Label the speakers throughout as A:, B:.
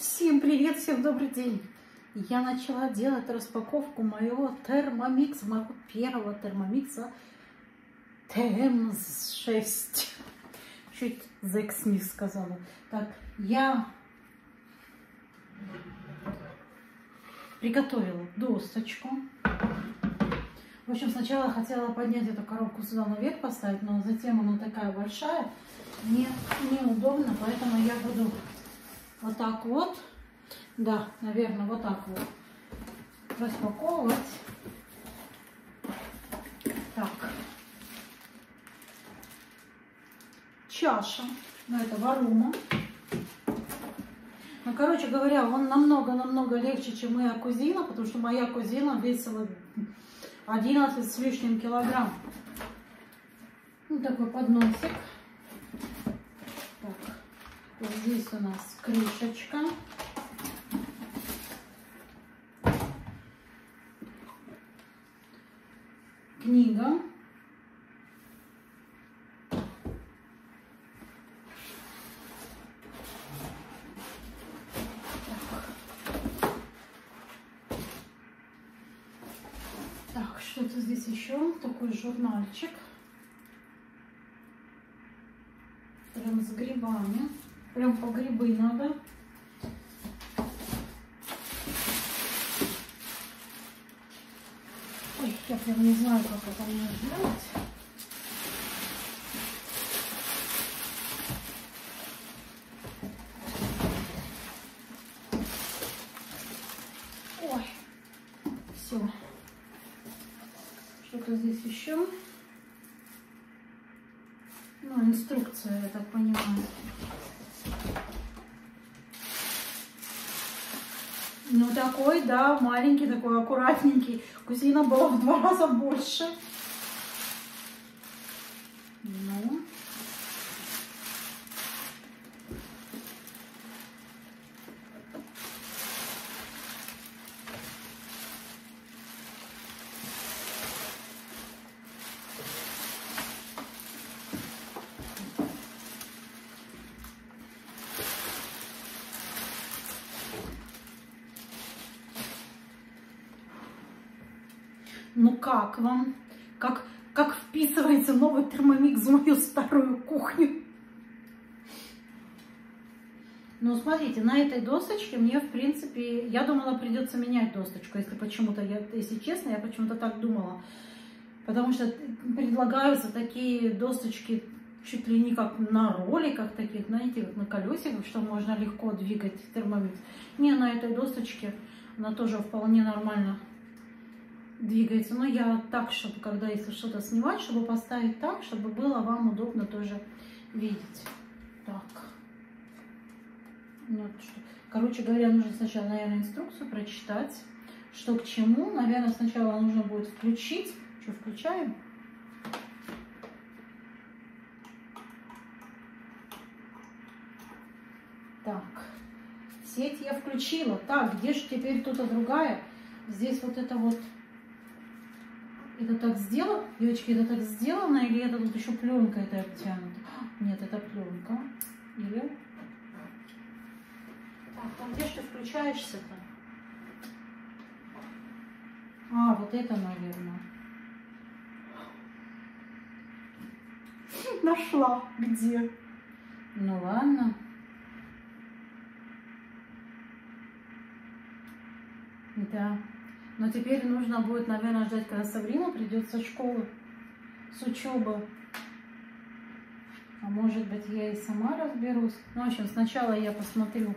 A: Всем привет, всем добрый день! Я начала делать распаковку моего термомикса, моего первого термомикса ТМ6. Чуть зекс не сказала. Так, я приготовила досточку. В общем, сначала хотела поднять эту коробку сюда наверх поставить, но затем она такая большая, мне неудобно, поэтому я буду вот так вот, да, наверное, вот так вот распаковывать. Так. Чаша. Ну, это варума. Ну, короче говоря, он намного-намного легче, чем моя кузина, потому что моя кузина весила 11 с лишним килограмм. Ну, такой подносик. Здесь у нас крышечка. Книга. Так, что-то здесь еще, такой журнальчик. Прям с грибами. Прям по грибы надо. Ой, я прям не знаю, как это мне сделать. Ой, все. Что-то здесь еще. Ну, инструкция, я так понимаю. Ну, такой, да, маленький, такой аккуратненький. Кузина была в два раза больше. Ну. Ну как вам? Как, как вписывается новый термомикс в мою старую кухню? Ну, смотрите, на этой досочке мне, в принципе, я думала, придется менять досточку, если почему-то, я, если честно, я почему-то так думала. Потому что предлагаются такие досточки чуть ли не как на роликах таких, знаете, на колесиках, что можно легко двигать термомикс. Не, на этой досточке она тоже вполне нормально двигается. Но я так, чтобы когда если что-то снимать, чтобы поставить так, чтобы было вам удобно тоже видеть. Так. Вот что. Короче говоря, нужно сначала, наверное, инструкцию прочитать, что к чему. Наверное, сначала нужно будет включить. Что, включаем? Так, сеть я включила. Так, где же теперь тут другая? Здесь вот это вот это так сделано? Девочки, это так сделано? Или это тут еще пленка это обтянута? Нет, это пленка. Или... Так, там где же ты включаешься-то? А, вот это, наверное. Нашла. Где? Ну ладно. Да. Но теперь нужно будет, наверное, ждать, когда Сабрина придет со школы, с учебы. А может быть, я и сама разберусь. Ну, в общем, сначала я посмотрю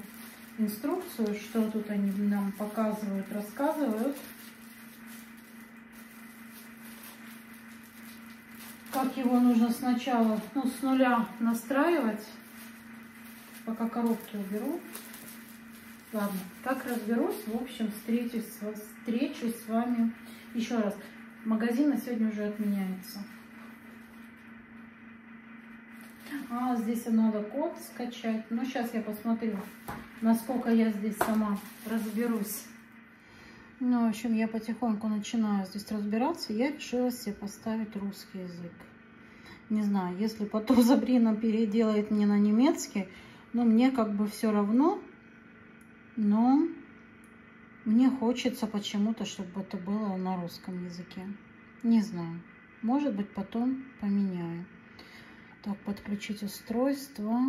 A: инструкцию, что тут они нам показывают, рассказывают. Как его нужно сначала, ну, с нуля настраивать, пока коробки уберу. Ладно, как разберусь, в общем, встречусь с вами еще раз. Магазин на сегодня уже отменяется. А, здесь надо код скачать. Ну, сейчас я посмотрю, насколько я здесь сама разберусь. Ну, в общем, я потихоньку начинаю здесь разбираться. Я решила себе поставить русский язык. Не знаю, если потом Забрина переделает мне на немецкий, но мне как бы все равно, Но мне хочется почему-то, чтобы это было на русском языке. Не знаю. Может быть, потом поменяю. Так, подключить устройство.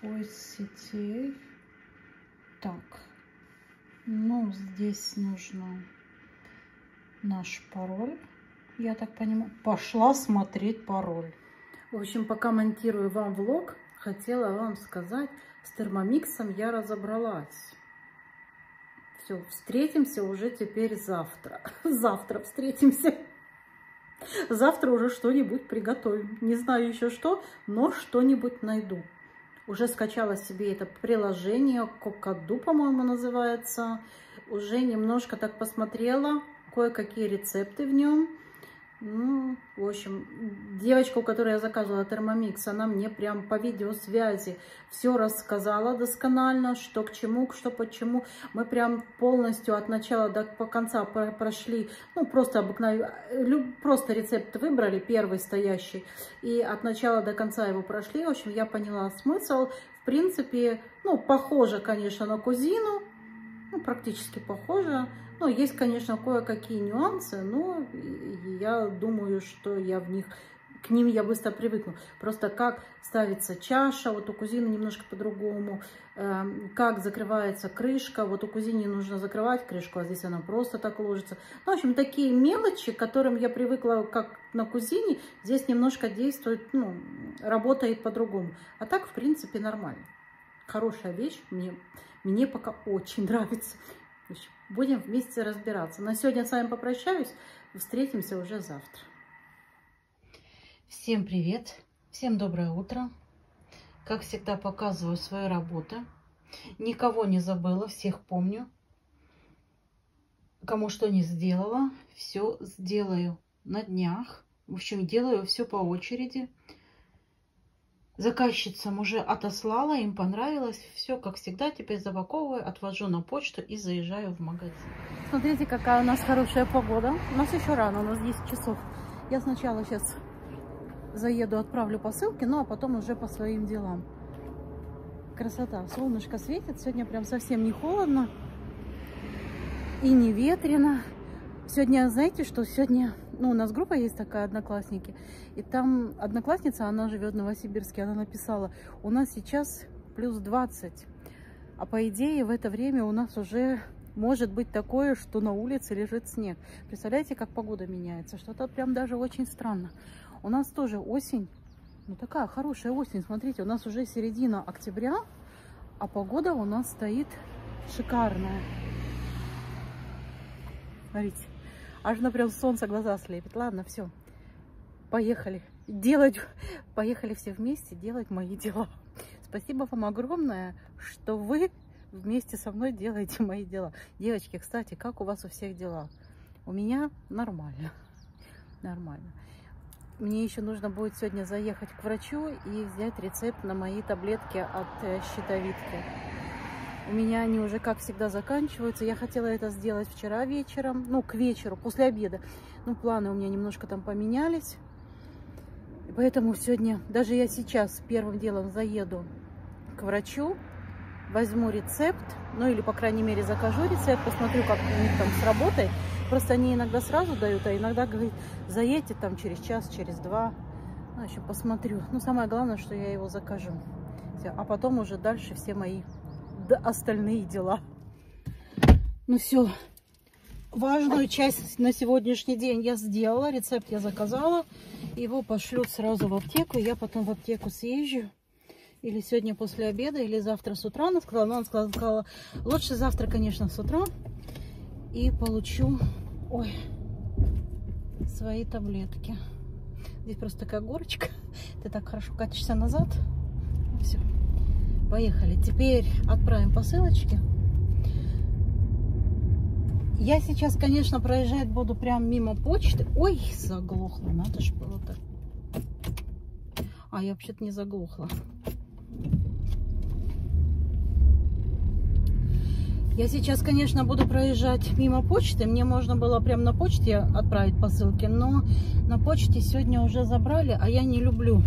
A: Поиск сетей. Так. Ну, здесь нужно наш пароль. Я так понимаю. Пошла смотреть пароль. В общем, пока монтирую вам влог, хотела вам сказать, с термомиксом я разобралась. Все, встретимся уже теперь завтра. Завтра встретимся. Завтра уже что-нибудь приготовим. Не знаю еще что, но что-нибудь найду. Уже скачала себе это приложение, Кокаду, по-моему, называется. Уже немножко так посмотрела, кое-какие рецепты в нем. Ну, в общем, девочка, у которой я заказывала термомикс, она мне прям по видеосвязи все рассказала досконально, что к чему, что почему. Мы прям полностью от начала до по конца прошли, ну, просто обыкновенный, просто рецепт выбрали, первый стоящий, и от начала до конца его прошли. В общем, я поняла смысл. В принципе, ну, похоже, конечно, на кузину, ну, практически похоже. Ну, есть, конечно, кое-какие нюансы, но я думаю, что я в них, к ним я быстро привыкну. Просто как ставится чаша, вот у кузины немножко по-другому, э, как закрывается крышка, вот у кузины нужно закрывать крышку, а здесь она просто так ложится. Ну, в общем, такие мелочи, к которым я привыкла как на кузине, здесь немножко действует, ну, работает по-другому. А так, в принципе, нормально. Хорошая вещь, мне, мне пока очень нравится. Будем вместе разбираться. На сегодня с вами попрощаюсь. Встретимся уже завтра. Всем привет. Всем доброе утро. Как всегда показываю свою работу. Никого не забыла, всех помню. Кому что не сделала, все сделаю на днях. В общем, делаю все по очереди заказчицам уже отослала, им понравилось. Все, как всегда, теперь запаковываю, отвожу на почту и заезжаю в магазин. Смотрите, какая у нас хорошая погода. У нас еще рано, у нас 10 часов. Я сначала сейчас заеду, отправлю посылки, ну а потом уже по своим делам. Красота. Солнышко светит. Сегодня прям совсем не холодно и не ветрено. Сегодня, знаете, что сегодня ну, у нас группа есть такая, одноклассники, и там одноклассница, она живет в Новосибирске, она написала, у нас сейчас плюс 20, а по идее в это время у нас уже может быть такое, что на улице лежит снег. Представляете, как погода меняется? Что-то прям даже очень странно. У нас тоже осень, ну такая хорошая осень, смотрите, у нас уже середина октября, а погода у нас стоит шикарная. Смотрите. Аж на прям солнце глаза слепит. Ладно, все. Поехали. Делать. Поехали все вместе делать мои дела. Спасибо вам огромное, что вы вместе со мной делаете мои дела. Девочки, кстати, как у вас у всех дела? У меня нормально. Нормально. Мне еще нужно будет сегодня заехать к врачу и взять рецепт на мои таблетки от э, щитовидки. У меня они уже, как всегда, заканчиваются. Я хотела это сделать вчера вечером, ну, к вечеру, после обеда. Ну, планы у меня немножко там поменялись. Поэтому сегодня, даже я сейчас первым делом заеду к врачу, возьму рецепт, ну или, по крайней мере, закажу рецепт, посмотрю, как у них там сработает. Просто они иногда сразу дают, а иногда говорят, заедьте там через час, через два. Ну, еще посмотрю. Ну, самое главное, что я его закажу. А потом уже дальше все мои остальные дела. Ну все, важную часть на сегодняшний день я сделала. Рецепт я заказала. Его пошлют сразу в аптеку. Я потом в аптеку съезжу. Или сегодня после обеда, или завтра с утра. Она сказала, она сказала, сказала, лучше завтра, конечно, с утра. И получу, ой, свои таблетки. Здесь просто такая горочка. Ты так хорошо катишься назад. Все. Поехали. Теперь отправим посылочки. Я сейчас, конечно, проезжать буду прям мимо почты. Ой, заглохла. Надо же было так. А, я вообще-то не заглохла. Я сейчас, конечно, буду проезжать мимо почты. Мне можно было прям на почте отправить посылки, но на почте сегодня уже забрали, а я не люблю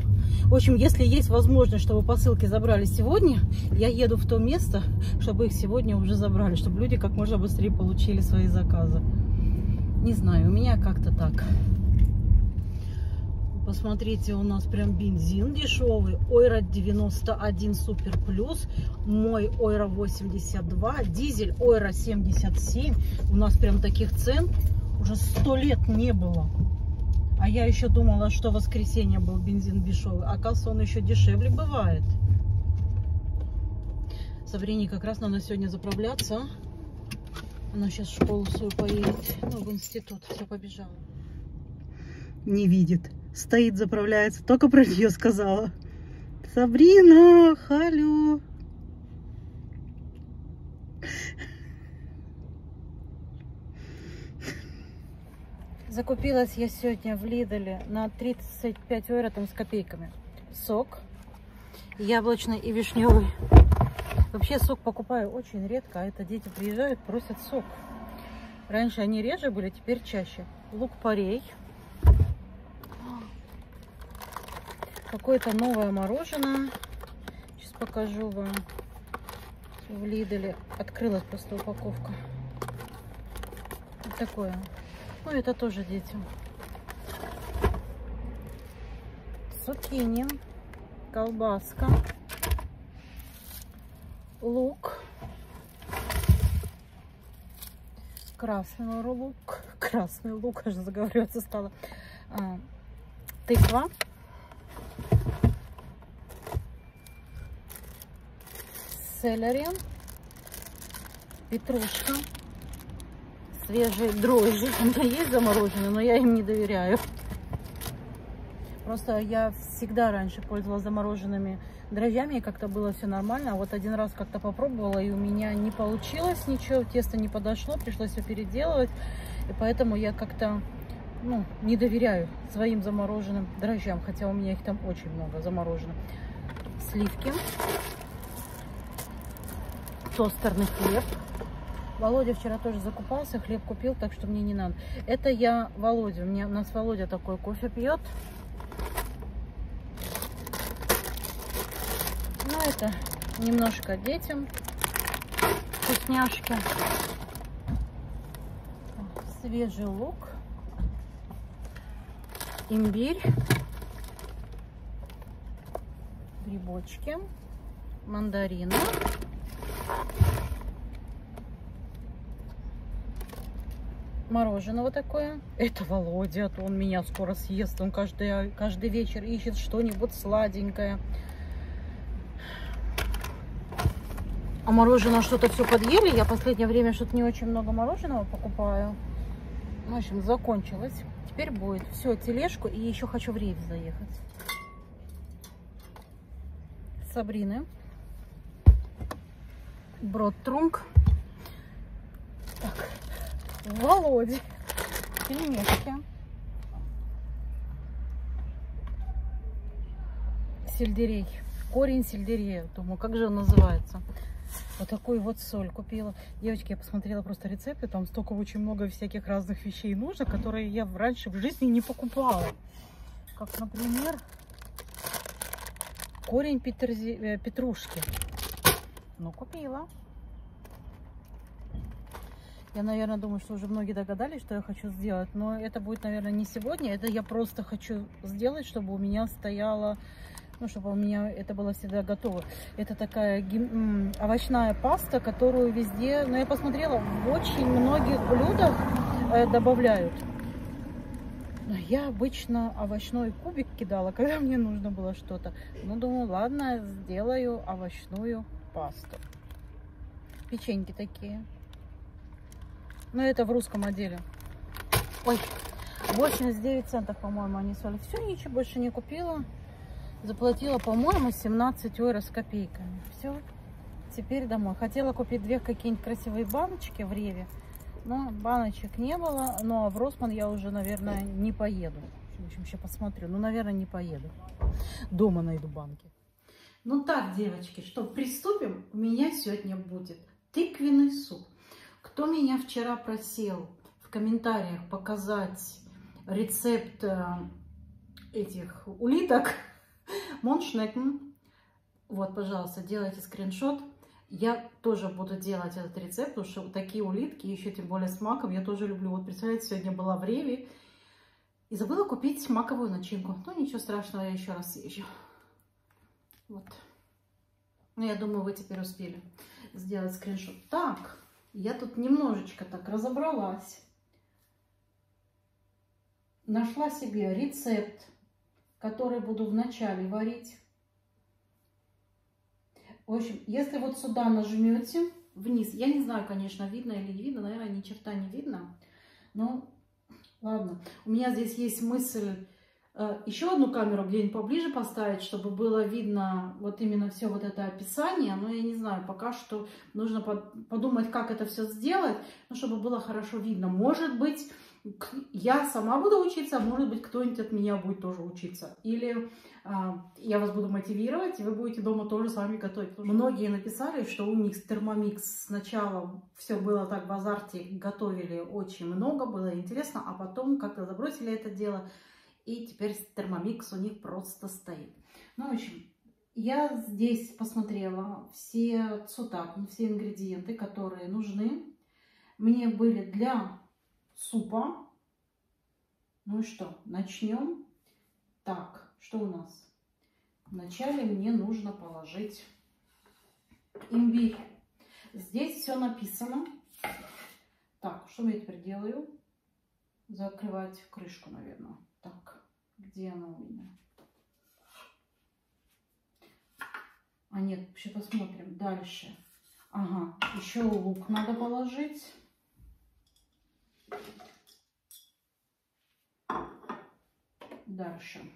A: В общем, если есть возможность, чтобы посылки забрали сегодня, я еду в то место, чтобы их сегодня уже забрали, чтобы люди как можно быстрее получили свои заказы. Не знаю, у меня как-то так. Посмотрите, у нас прям бензин дешевый. Ойра 91 Супер Плюс. Мой Ойра 82. Дизель Ойра 77. У нас прям таких цен уже сто лет не было. А я еще думала, что в воскресенье был бензин дешевый. Оказывается, он еще дешевле бывает. Саврине как раз надо сегодня заправляться. Она сейчас в школу свою поедет. Ну, в институт. Все, побежала. Не видит стоит, заправляется. Только про нее сказала. Сабрина, халю. Закупилась я сегодня в Лиделе на 35 евро там с копейками. Сок яблочный и вишневый. Вообще сок покупаю очень редко, а это дети приезжают, просят сок. Раньше они реже были, теперь чаще. Лук-порей Какое-то новое мороженое. Сейчас покажу вам. В Лиделе открылась просто упаковка. Вот такое. Ну, это тоже детям. Цукини. Колбаска. Лук. Красный лук. Красный лук, аж заговариваться стало. А, тыква. селери, петрушка, свежие дрожжи. У меня есть замороженные, но я им не доверяю. Просто я всегда раньше пользовалась замороженными дрожжами, и как-то было все нормально. А вот один раз как-то попробовала, и у меня не получилось ничего, тесто не подошло, пришлось все переделывать. И поэтому я как-то ну, не доверяю своим замороженным дрожжам, хотя у меня их там очень много заморожено. Сливки тостерный хлеб. Володя вчера тоже закупался, хлеб купил, так что мне не надо. Это я Володя. У, меня, у нас Володя такой кофе пьет. Ну, это немножко детям. Вкусняшки. Свежий лук. Имбирь. Грибочки. Мандарины. Мороженого такое. Это Володя, а то он меня скоро съест. Он каждый, каждый вечер ищет что-нибудь сладенькое. А мороженое что-то все подъели. Я последнее время что-то не очень много мороженого покупаю. В общем, закончилось. Теперь будет все, тележку. И еще хочу в рейс заехать. Сабрины. Бродтрунг. Так, Володе. Пельмешки. Сельдерей. Корень сельдерея. Думаю, как же он называется. Вот такую вот соль купила. Девочки, я посмотрела просто рецепты. Там столько очень много всяких разных вещей нужно, которые я раньше в жизни не покупала. Как, например, корень петрзи... Э, петрушки. Ну, купила. Я, наверное, думаю, что уже многие догадались, что я хочу сделать. Но это будет, наверное, не сегодня. Это я просто хочу сделать, чтобы у меня стояла... Ну, чтобы у меня это было всегда готово. Это такая гим... овощная паста, которую везде... Ну, я посмотрела, в очень многих блюдах э, добавляют. Но я обычно овощной кубик кидала, когда мне нужно было что-то. Ну, думаю, ладно, сделаю овощную пасту. Печеньки такие. Но ну, это в русском отделе. Ой, 89 центов, по-моему, они стоили. Все, ничего больше не купила. Заплатила, по-моему, 17 евро с копейками. Все, теперь домой. Хотела купить две какие-нибудь красивые баночки в Реве. Но баночек не было. Ну, а в Росман я уже, наверное, не поеду. В общем, еще посмотрю. Ну, наверное, не поеду. Дома найду банки. Ну так, девочки, что, приступим? У меня сегодня будет тыквенный суп. Кто меня вчера просил в комментариях показать рецепт э, этих улиток, Mohnschnecken. Вот, пожалуйста, делайте скриншот. Я тоже буду делать этот рецепт, потому что такие улитки, еще тем более с маком, я тоже люблю. Вот, представляете, сегодня была в Rewe и забыла купить маковую начинку. Ну, ничего страшного, я еще раз съезжу. Вот. Ну, я думаю, вы теперь успели сделать скриншот. Так, я тут немножечко так разобралась. Нашла себе рецепт, который буду вначале варить. В общем, если вот сюда нажмете вниз, я не знаю, конечно, видно или не видно, наверное, ни черта не видно, но ладно. У меня здесь есть мысль еще одну камеру где-нибудь поближе поставить, чтобы было видно вот именно все вот это описание, но я не знаю, пока что нужно подумать, как это все сделать, ну, чтобы было хорошо видно. Может быть, я сама буду учиться, а может быть, кто-нибудь от меня будет тоже учиться. Или а, я вас буду мотивировать, и вы будете дома тоже с вами готовить. Многие написали, что у них термомикс сначала все было так в азарте, готовили очень много, было интересно, а потом как-то забросили это дело, и теперь термомикс у них просто стоит. Ну, в общем, я здесь посмотрела все цутаты, все ингредиенты, которые нужны. Мне были для супа. Ну и что, начнем. Так, что у нас? Вначале мне нужно положить имбирь. Здесь все написано. Так, что я теперь делаю? Закрывать крышку, наверное. Так, где она у меня? А нет, вообще посмотрим дальше. Ага, еще лук надо положить. Дальше.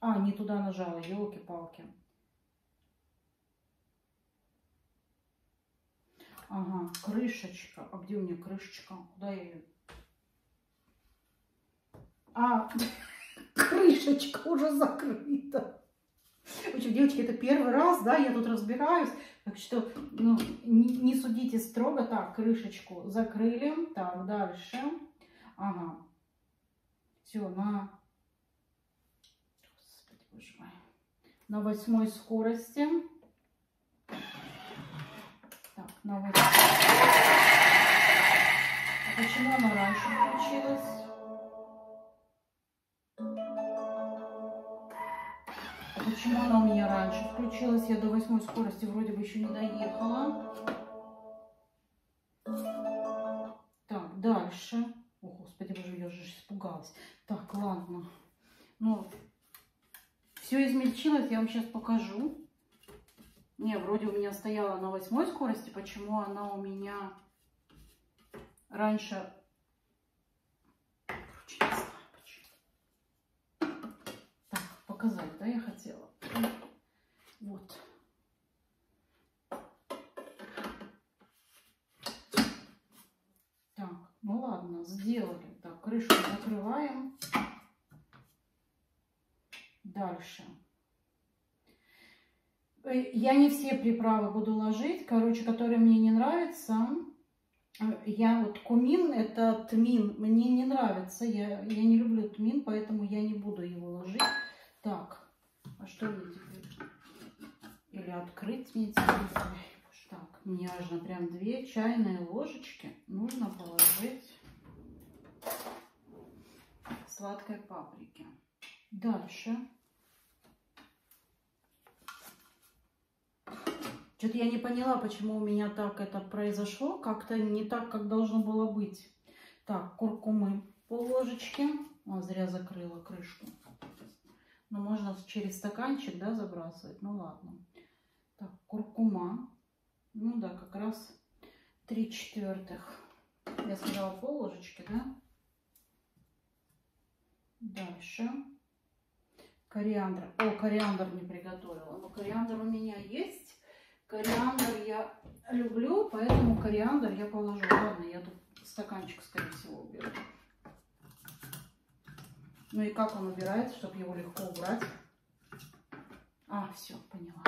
A: А, не туда нажала, елки-палки. Ага, крышечка. А где у меня крышечка? Куда я ее? А, крышечка уже закрыта. В общем, девочки, это первый раз, да, я тут разбираюсь. Так что ну, не, не судите строго. Так, крышечку закрыли. Так, дальше. Ага. Все, на... Господи, боже мой. На восьмой скорости. Так, на восьмой. А почему она раньше включилась? Почему она у меня раньше включилась? Я до восьмой скорости вроде бы еще не доехала. Так, дальше. О, господи, боже, я же испугалась. Так, ладно. Ну, все измельчилось, я вам сейчас покажу. Не, вроде у меня стояла на восьмой скорости. Почему она у меня раньше... Короче, не знаю почему. Так, показать, да, я хотела. Вот. Так, ну ладно, сделали. Так, крышку закрываем. Дальше. Э, я не все приправы буду ложить, короче, которые мне не нравятся. Э, я вот кумин, это тмин, мне не нравится. Я, я не люблю тмин, поэтому я не буду его ложить. Так, а что теперь? Или открыть мне теперь? Так, мне нужно прям две чайные ложечки. Нужно положить сладкой паприки. Дальше. Что-то я не поняла, почему у меня так это произошло. Как-то не так, как должно было быть. Так, куркумы пол ложечки. О, зря закрыла крышку. Но ну, можно через стаканчик, да, забрасывать. Ну ладно. Куркума. Ну да, как раз три четвертых. Я сказала пол ложечки, да? Дальше. Кориандр. О, кориандр не приготовила. Но кориандр у меня есть. Кориандр я люблю, поэтому кориандр я положу. Ладно, я тут стаканчик, скорее всего, уберу. Ну и как он убирается, чтобы его легко убрать? А, все, поняла.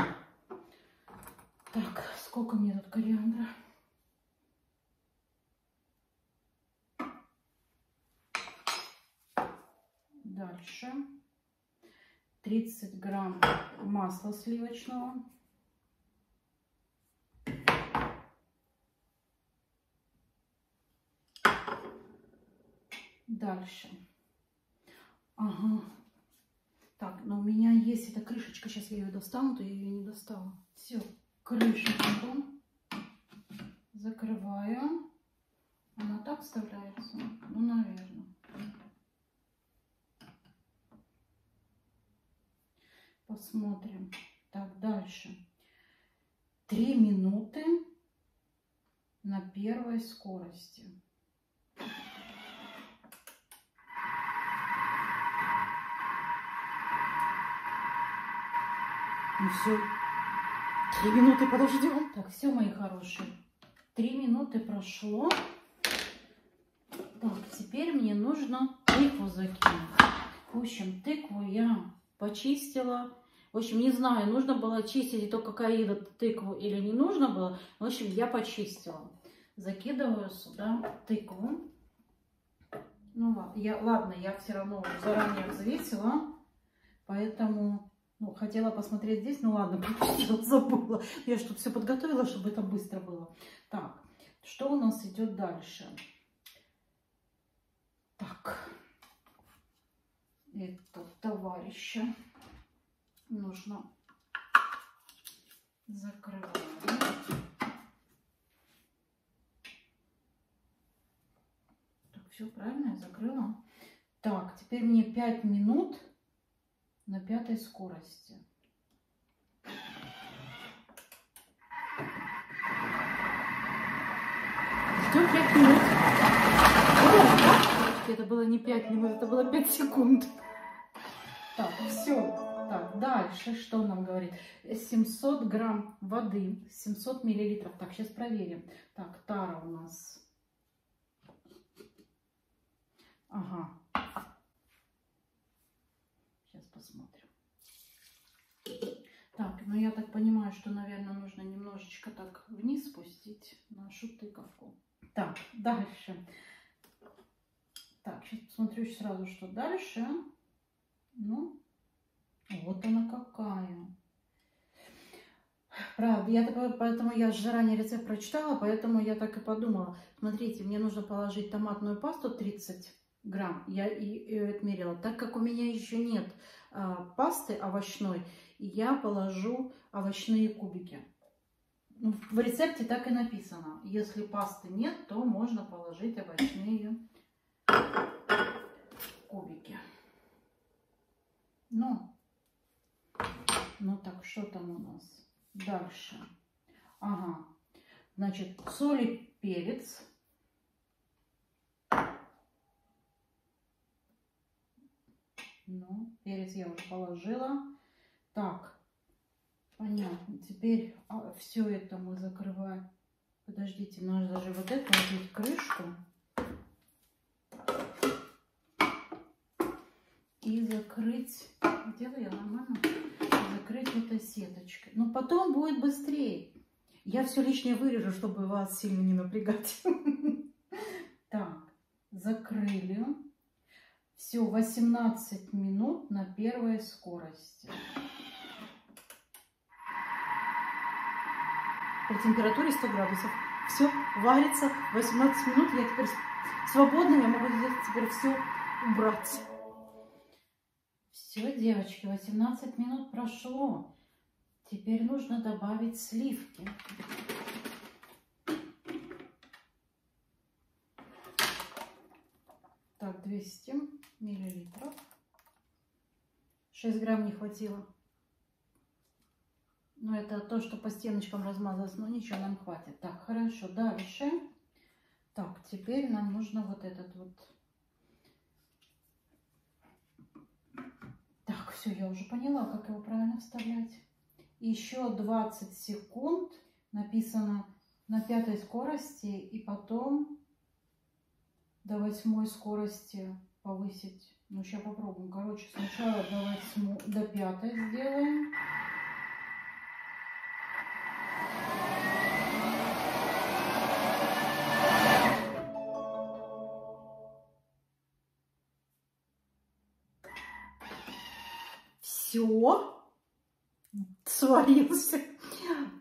A: Так, сколько мне тут кориандра? Дальше. 30 грамм масла сливочного. Дальше. Ага. Так, но у меня есть эта крышечка. Сейчас я ее достану, то я ее не достала. Все, крышечку закрываю. Она так вставляется? Ну, наверное. Посмотрим. Так, дальше. Три минуты на первой скорости. Ну все, три минуты подождем. Так, все, мои хорошие, три минуты прошло. Так, теперь мне нужно тыкву закинуть. В общем, тыкву я почистила. В общем, не знаю, нужно было чистить это какая тыкву или не нужно было. В общем, я почистила. Закидываю сюда тыкву. Ну, я, ладно, я все равно заранее взвесила, поэтому ну, хотела посмотреть здесь, ну ладно, пропустила, забыла. Я тут все подготовила, чтобы это быстро было. Так, что у нас идет дальше? Так, это товарища нужно закрывать. Так, все правильно я закрыла. Так, теперь мне 5 минут на пятой скорости. Ждем 5 минут. Это было не 5 минут, это было 5 секунд. Так, все. Так, дальше что нам говорит? 700 грамм воды, 700 миллилитров. Так, сейчас проверим. Так, тара у нас. Ага, посмотрим. Так, ну я так понимаю, что, наверное, нужно немножечко так вниз спустить нашу тыковку. Так, дальше. Так, сейчас посмотрю сразу, что дальше. Ну, вот она какая. Правда, я поэтому я заранее рецепт прочитала, поэтому я так и подумала. Смотрите, мне нужно положить томатную пасту 30 грамм. Я и отмерила. Так как у меня еще нет пасты овощной, я положу овощные кубики. Ну, в рецепте так и написано. Если пасты нет, то можно положить овощные кубики. Ну, ну так, что там у нас дальше? Ага, значит, соль и перец Ну, перец я уже положила. Так, понятно. Теперь а, все это мы закрываем. Подождите, нужно же вот это открыть крышку. И закрыть, делаю я нормально, закрыть этой сеточкой. Но потом будет быстрее. Я все лишнее вырежу, чтобы вас сильно не напрягать. Так, закрыли. Все, 18 минут на первой скорости. При температуре 100 градусов. Все, варится 18 минут. Я теперь свободна, я могу теперь все убрать. Все, девочки, 18 минут прошло. Теперь нужно добавить сливки. Так, 200 миллилитров. 6 грамм не хватило. Но это то, что по стеночкам размазалось, но ничего, нам хватит. Так, хорошо, дальше. Так, теперь нам нужно вот этот вот. Так, все, я уже поняла, как его правильно вставлять. Еще 20 секунд написано на пятой скорости и потом до восьмой скорости повысить. Ну, сейчас попробуем. Короче, сначала до, восьму, до пятой сделаем. Все сварился.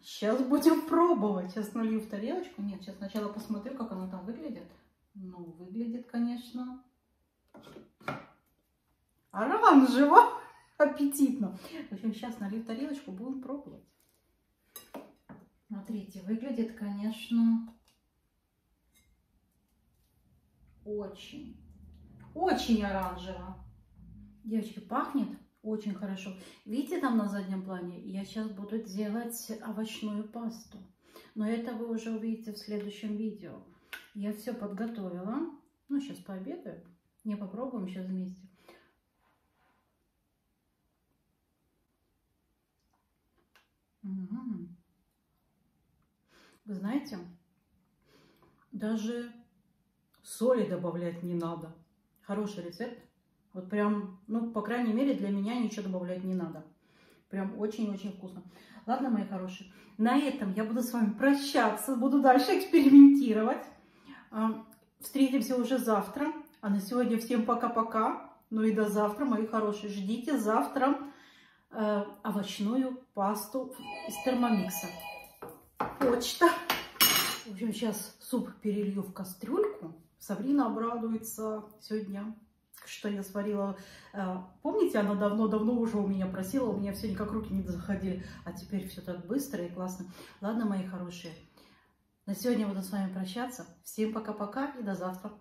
A: Сейчас будем пробовать. Сейчас налью в тарелочку. Нет, сейчас сначала посмотрю, как оно там выглядит. Ну, выглядит, конечно, оранжево, аппетитно. В общем, сейчас налью тарелочку, будем пробовать. Смотрите, выглядит, конечно, очень, очень оранжево. Девочки, пахнет очень хорошо. Видите там на заднем плане? Я сейчас буду делать овощную пасту. Но это вы уже увидите в следующем видео. Я все подготовила. Ну, сейчас пообедаем. Не попробуем сейчас вместе. Вы знаете, даже соли добавлять не надо. Хороший рецепт. Вот прям, ну, по крайней мере, для меня ничего добавлять не надо. Прям очень-очень вкусно. Ладно, мои хорошие, на этом я буду с вами прощаться, буду дальше экспериментировать. Встретимся уже завтра. А на сегодня всем пока-пока. Ну и до завтра, мои хорошие. Ждите завтра э, овощную пасту из термомикса. Почта. В общем, сейчас суп перелью в кастрюльку. Сабрина обрадуется сегодня что я сварила. Э, помните, она давно-давно уже у меня просила, у меня все никак руки не заходили, а теперь все так быстро и классно. Ладно, мои хорошие, на сегодня буду с вами прощаться. Всем пока-пока и до завтра.